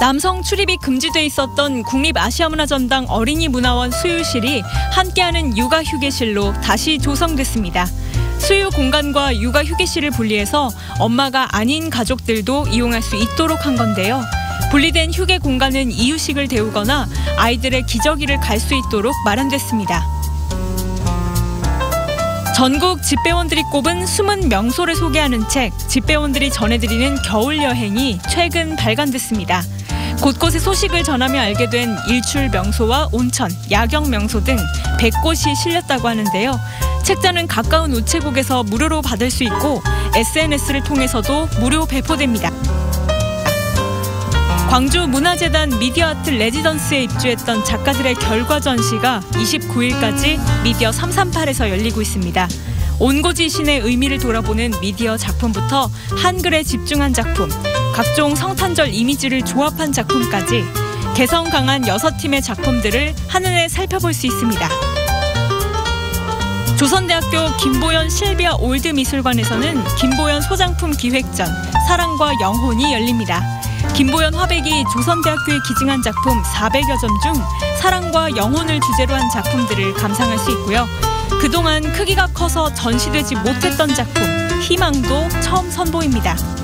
남성 출입이 금지돼 있었던 국립아시아문화전당 어린이문화원 수유실이 함께하는 육아휴게실로 다시 조성됐습니다. 수유 공간과 육아 휴게실을 분리해서 엄마가 아닌 가족들도 이용할 수 있도록 한 건데요. 분리된 휴게 공간은 이유식을 데우거나 아이들의 기저귀를 갈 수 있도록 마련됐습니다. 전국 집배원들이 꼽은 숨은 명소를 소개하는 책 집배원들이 전해드리는 겨울 여행이 최근 발간됐습니다. 곳곳의 소식을 전하며 알게 된 일출 명소와 온천, 야경 명소 등 100곳이 실렸다고 하는데요. 책자는 가까운 우체국에서 무료로 받을 수 있고 SNS를 통해서도 무료 배포됩니다. 광주 문화재단 미디어아트 레지던스에 입주했던 작가들의 결과 전시가 29일까지 미디어 338에서 열리고 있습니다. 온고지신의 의미를 돌아보는 미디어 작품부터 한글에 집중한 작품, 각종 성탄절 이미지를 조합한 작품까지 개성 강한 여섯 팀의 작품들을 한눈에 살펴볼 수 있습니다. 조선대학교 김보연 실비아 올드미술관에서는 김보연 소장품 기획전 사랑과 영혼이 열립니다. 김보연 화백이 조선대학교에 기증한 작품 400여 점 중 사랑과 영혼을 주제로 한 작품들을 감상할 수 있고요. 그동안 크기가 커서 전시되지 못했던 작품 희망도 처음 선보입니다.